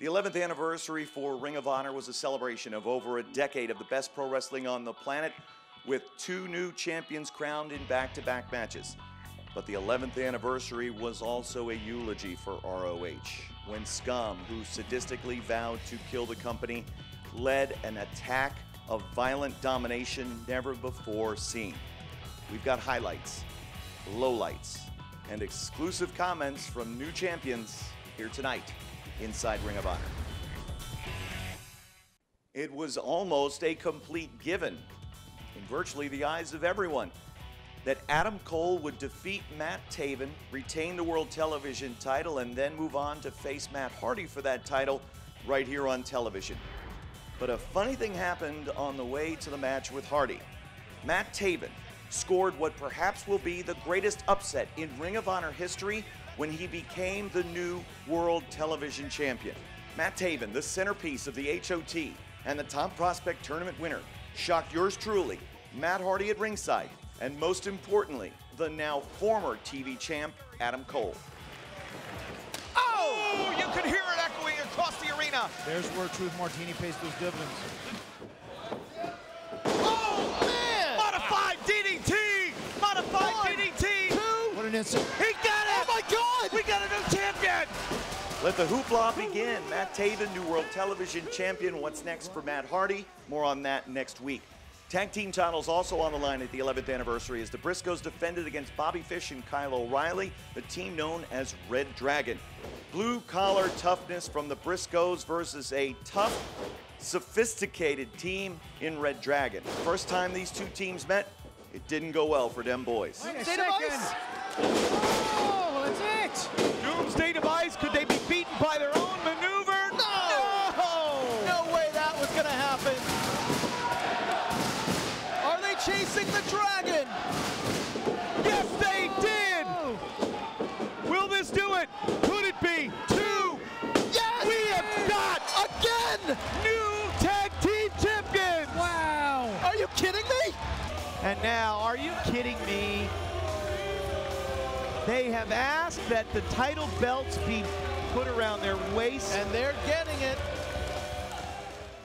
The 11th anniversary for Ring of Honor was a celebration of over a decade of the best pro wrestling on the planet, with two new champions crowned in back to back matches. But the 11th anniversary was also a eulogy for ROH, when Scum, who sadistically vowed to kill the company, led an attack of violent domination never before seen. We've got highlights, lowlights, and exclusive comments from new champions here tonight inside Ring of Honor. It was almost a complete given in virtually the eyes of everyone that Adam Cole would defeat Matt Taven, retain the World Television title, and then move on to face Matt Hardy for that title right here on television. But a funny thing happened on the way to the match with Hardy. Matt Taven scored what perhaps will be the greatest upset in Ring of Honor history when he became the new World Television Champion. Matt Taven, the centerpiece of the HOT and the top prospect tournament winner, shocked yours truly, Matt Hardy at ringside, and most importantly, the now former TV champ, Adam Cole. Oh, you can hear it echoing across the arena. There's where Truth Martini pays those dividends. Oh, man! Modified DDT! Modified One, DDT! Two. What an instant. He got it! Oh, my God! We got a new champion! Let the hoopla begin. Matt Taven, new World Television Champion. What's next for Matt Hardy? More on that next week. Tag team titles also on the line at the 11th anniversary as the Briscoes defended against Bobby Fish and Kyle O'Reilly, the team known as Red Dragon. Blue collar toughness from the Briscoes versus a tough, sophisticated team in Red Dragon. First time these two teams met, it didn't go well for them boys. Wait a second. Yes, they did! Will this do it? Could it be two? Yes! We have got Again! new tag team champions! Wow. Are you kidding me? And now, are you kidding me? They have asked that the title belts be put around their waist. And they're getting it.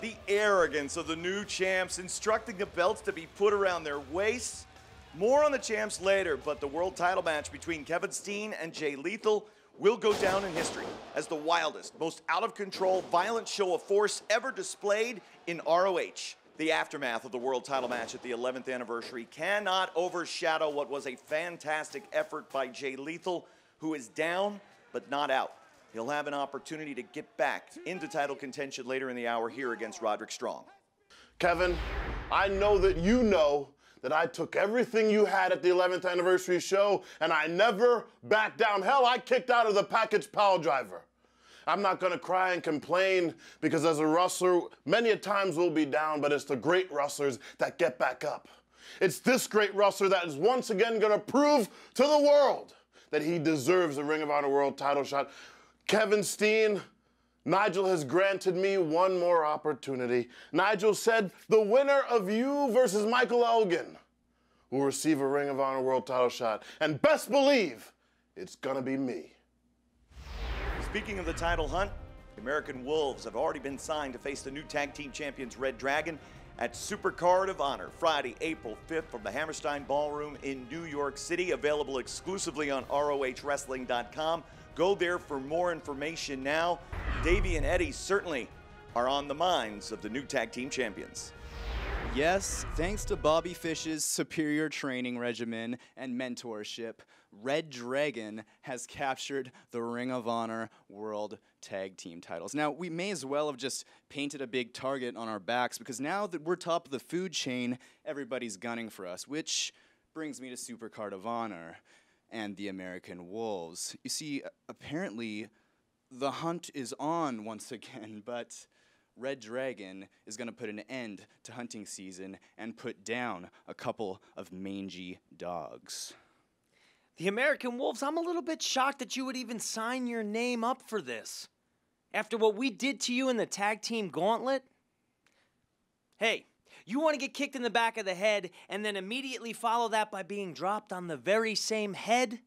The arrogance of the new champs instructing the belts to be put around their waists. More on the champs later, but the world title match between Kevin Steen and Jay Lethal will go down in history as the wildest, most out of control, violent show of force ever displayed in ROH. The aftermath of the world title match at the 11th anniversary cannot overshadow what was a fantastic effort by Jay Lethal, who is down but not out. He'll have an opportunity to get back into title contention later in the hour here against Roderick Strong. Kevin, I know that you know that I took everything you had at the 11th anniversary show and I never backed down. Hell, I kicked out of the package pile driver. I'm not gonna cry and complain because as a wrestler, many a times we'll be down, but it's the great wrestlers that get back up. It's this great wrestler that is once again gonna prove to the world that he deserves a Ring of Honor World title shot. Kevin Steen, Nigel has granted me one more opportunity. Nigel said the winner of you versus Michael Elgin will receive a Ring of Honor World title shot. And best believe it's gonna be me. Speaking of the title hunt, the American Wolves have already been signed to face the new tag team champions Red Dragon at Supercard of Honor Friday, April 5th from the Hammerstein Ballroom in New York City, available exclusively on ROHWrestling.com. Go there for more information now. Davey and Eddie certainly are on the minds of the new tag team champions. Yes, thanks to Bobby Fish's superior training regimen and mentorship, Red Dragon has captured the Ring of Honor World Tag Team titles. Now, we may as well have just painted a big target on our backs because now that we're top of the food chain, everybody's gunning for us, which brings me to Supercard of Honor and the American Wolves. You see, apparently, the hunt is on once again, but. Red Dragon is going to put an end to hunting season and put down a couple of mangy dogs. The American Wolves, I'm a little bit shocked that you would even sign your name up for this. After what we did to you in the tag team gauntlet? Hey, you want to get kicked in the back of the head and then immediately follow that by being dropped on the very same head?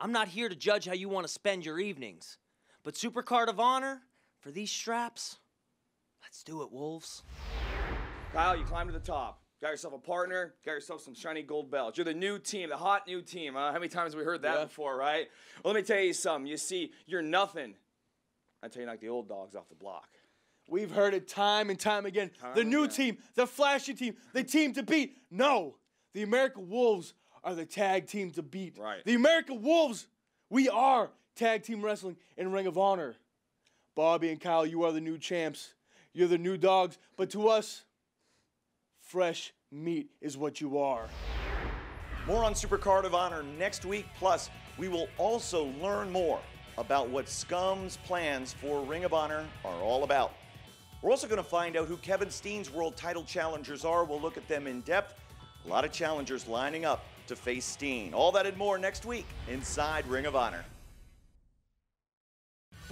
I'm not here to judge how you want to spend your evenings, but Supercard of Honor for these straps? Let's do it, Wolves. Kyle, you climbed to the top. Got yourself a partner. Got yourself some shiny gold belts. You're the new team, the hot new team. Huh? How many times have we heard that Yeah. before, right? Well, let me tell you something. You see, you're nothing. I tell you, knock the old dogs off the block. We've heard it time and time again. Time the new again. team, the flashy team, the team to beat. No, the American Wolves are the tag team to beat. Right. The American Wolves, we are tag team wrestling in Ring of Honor. Bobby and Kyle, you are the new champs. You're the new dogs. But to us, fresh meat is what you are. More on Supercard of Honor next week. Plus, we will also learn more about what Scum's plans for Ring of Honor are all about. We're also going to find out who Kevin Steen's world title challengers are. We'll look at them in depth. A lot of challengers lining up to face Steen. All that and more next week inside Ring of Honor.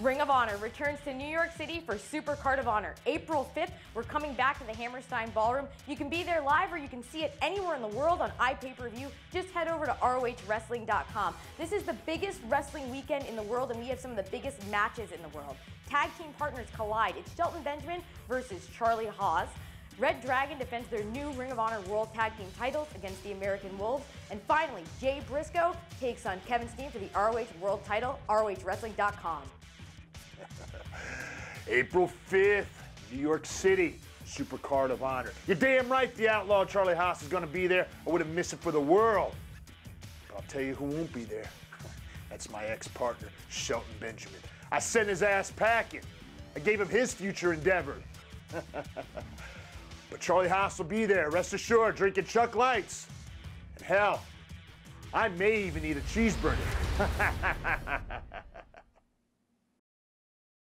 Ring of Honor returns to New York City for Super Card of Honor. April 5th, we're coming back to the Hammerstein Ballroom. You can be there live or you can see it anywhere in the world on iPay-per-view. Just head over to ROHWrestling.com. This is the biggest wrestling weekend in the world and we have some of the biggest matches in the world. Tag team partners collide. It's Shelton Benjamin versus Charlie Haas. Red Dragon defends their new Ring of Honor World Tag Team titles against the American Wolves. And finally, Jay Briscoe takes on Kevin Steen for the ROH World title, ROHWrestling.com. April 5th, New York City, Super Card of Honor. You're damn right the outlaw Charlie Haas is going to be there. I wouldn't miss it for the world. But I'll tell you who won't be there. That's my ex-partner, Shelton Benjamin. I sent his ass packing. I gave him his future endeavor. but Charlie Haas will be there, rest assured, drinking Chuck Lights. And hell, I may even eat a cheeseburger.